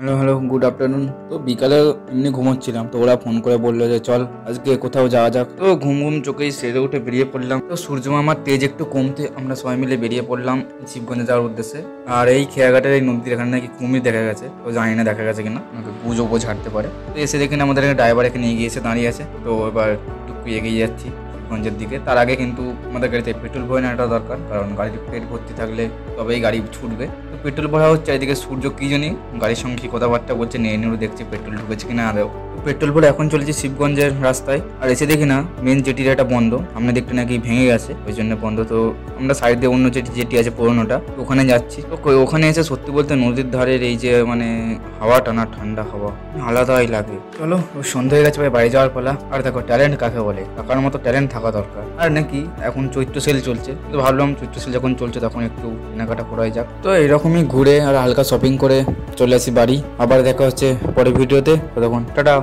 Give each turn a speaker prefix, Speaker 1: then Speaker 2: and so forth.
Speaker 1: Hello hello good afternoon তো বিকালে এমনি ঘুমোচ্ছিলাম, তো ওরা ফোন করে বলল যে, চল, আজকে কোথাও যাওয়া যাক। তো ঘুম ঘুম চোখেই সেরে উঠে বেরিয়ে পড়লাম। তো সূর্যমামার তেজ একটু কমতে আমরা সবাই মিলে বেরিয়ে পড়লাম শিবগঞ্জে যাওয়ার উদ্দেশ্যে। আর এই খেয়াঘাটের এই নদীর এখানে নাকি কুমির দেখা গেছে, তো জানি না দেখা গেছে কিনা, আমাকে গুজো বোঝ হাঁটতে পারে। তো এসে দেখি না আমাদের ড্রাইভার এখানে এগিয়ে এসে দাঁড়িয়ে আছে। তো এবার একটু এগিয়ে যাচ্ছি। গঞ্জের দিকে। তার আগে কিন্তু আমাদের গাড়িতে পেট্রোল ভরে নেওয়াটা দরকার, কারণ গাড়ির পেট ভর্তি থাকলে তবেই গাড়ি ছুটবে। তো পেট্রোল ভরা হচ্ছে, এদিকে সূর্য কী জানি গাড়ির সঙ্গে কথাবার্তা বলছে নিয়ে নিয়ে দেখছি পেট্রোল ঢুকেছে কিনা, আদৌ পেট্রোল ভরে এখন চলেছি শিবগঞ্জের রাস্তায়। আর এসে দেখি না মেন জেটির এটা বন্ধ। সামনে দিকটা নাকি ভেঙে গেছে, ওই জন্য বন্ধ। তো আমরা সাইড দিয়ে অন্য যেটি যেটি আছে পুরোনোটা ওখানে যাচ্ছি। তো ওখানে এসে সত্যি বলতে নদীর ধারের এই যে মানে হাওয়াটা না, ঠান্ডা হাওয়া, আলাদাই লাগে। চলো, ও সন্ধ্যা হয়ে গেছে, ভাই, বাড়ি যাওয়ার পালা। আর দেখো ট্যালেন্ট কাকে বলে? টাকার মতো ট্যালেন্ট থাকা দরকার। আর নাকি, এখন চৈত্র সেল চলছে। তো ভাবলাম চৈত্র সেল যখন চলছে, তখন একটু কেনাকাটা করাই যাক। তো এরকমই ঘুরে আর হালকা শপিং করে চলে আসি বাড়ি। আবার দেখা হচ্ছে পরের ভিডিওতে। তখন টাটা।